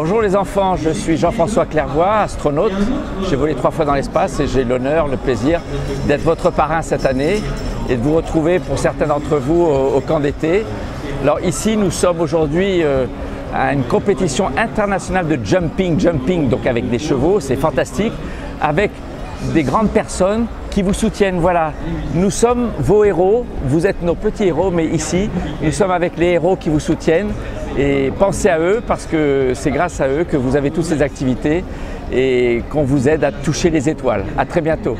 Bonjour les enfants, je suis Jean-François Clairvoy, astronaute. J'ai volé trois fois dans l'espace et j'ai l'honneur, le plaisir d'être votre parrain cette année et de vous retrouver pour certains d'entre vous au, camp d'été. Alors ici, nous sommes aujourd'hui euh, à une compétition internationale de jumping, jumping, donc avec des chevaux, c'est fantastique, avec des grandes personnes qui vous soutiennent. Voilà, nous sommes vos héros, vous êtes nos petits héros, mais ici, nous sommes avec les héros qui vous soutiennent. Et pensez à eux parce que c'est grâce à eux que vous avez toutes ces activités et qu'on vous aide à toucher les étoiles. À très bientôt.